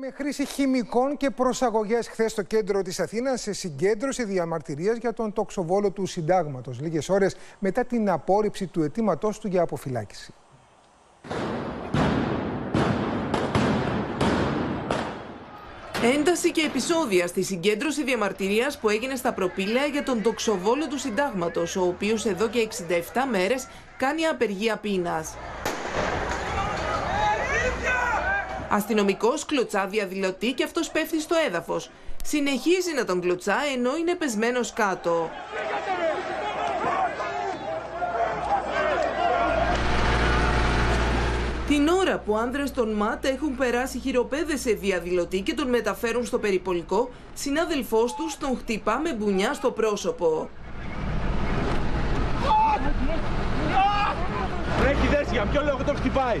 Με χρήση χημικών και προσαγωγές χθες στο κέντρο της Αθήνας σε συγκέντρωση διαμαρτυρίας για τον τοξοβόλο του συντάγματος λίγες ώρες μετά την απόρριψη του αιτήματός του για αποφυλάκηση. Ένταση και επεισόδια στη συγκέντρωση διαμαρτυρίας που έγινε στα προπήλαια για τον τοξοβόλο του συντάγματος, ο οποίος εδώ και 67 μέρες κάνει απεργία πείνας. Αστυνομικός κλωτσά διαδηλωτή και αυτός πέφτει στο έδαφος. Συνεχίζει να τον κλωτσά ενώ είναι πεσμένος κάτω. Την ώρα που άνδρες των ΜΑΤ έχουν περάσει χειροπέδες σε διαδηλωτή και τον μεταφέρουν στο περιπολικό, συνάδελφός τους τον χτυπά με μπουνιά στο πρόσωπο. Έχει δέσει, για ποιο λόγο τον χτυπάει;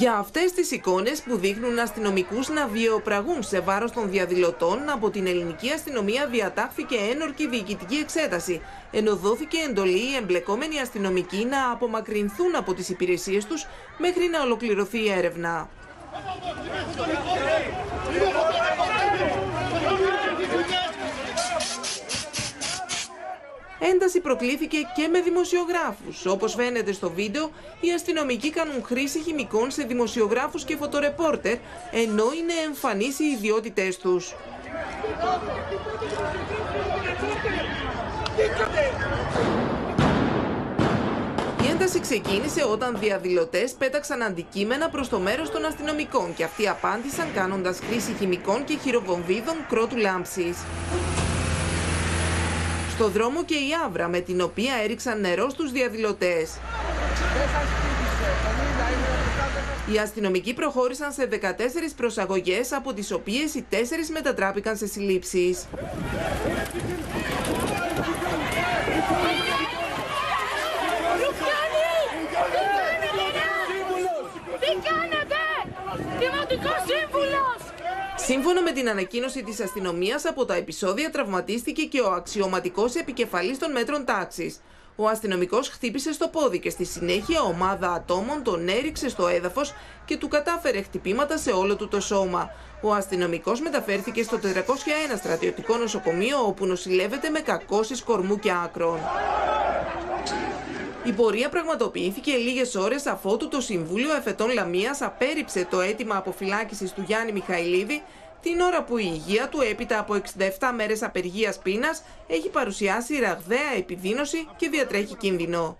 Για αυτές τις εικόνες που δείχνουν αστυνομικούς να βιοπραγούν σε βάρος των διαδηλωτών, από την ελληνική αστυνομία διατάχθηκε ένορκη διοικητική εξέταση, ενώ δόθηκε εντολή οι εμπλεκόμενοι αστυνομικοί να απομακρυνθούν από τις υπηρεσίες τους μέχρι να ολοκληρωθεί η έρευνα. Ένταση προκλήθηκε και με δημοσιογράφους. Όπως φαίνεται στο βίντεο, οι αστυνομικοί κάνουν χρήση χημικών σε δημοσιογράφους και φωτορεπόρτερ, ενώ είναι εμφανείς οι ιδιότητές τους. Η ένταση ξεκίνησε όταν διαδηλωτές πέταξαν αντικείμενα προς το μέρος των αστυνομικών και αυτοί απάντησαν κάνοντας χρήση χημικών και χειροβομβίδων κρότου λάμψης στο δρόμο και η άβρα με την οποία έριξαν νερό στους διαδηλωτές. Οι αστυνομικοί προχώρησαν σε 14 προσαγωγές, από τις οποίες οι 4 μετατράπηκαν σε συλλήψεις. Σύμφωνα με την ανακοίνωση της αστυνομίας, από τα επεισόδια τραυματίστηκε και ο αξιωματικός επικεφαλής των μέτρων τάξης. Ο αστυνομικός χτύπησε στο πόδι και στη συνέχεια ομάδα ατόμων τον έριξε στο έδαφος και του κατάφερε χτυπήματα σε όλο του το σώμα. Ο αστυνομικός μεταφέρθηκε στο 401 στρατιωτικό νοσοκομείο όπου νοσηλεύεται με κακώσεις κορμού και άκρων. Η πορεία πραγματοποιήθηκε λίγες ώρες αφότου το Συμβούλιο Εφετών Λαμίας απέρριψε το αίτημα αποφυλάκησης του Γιάννη Μιχαηλίδη την ώρα που η υγεία του έπειτα από 67 μέρες απεργίας πείνας έχει παρουσιάσει ραγδαία επιδείνωση και διατρέχει κίνδυνο.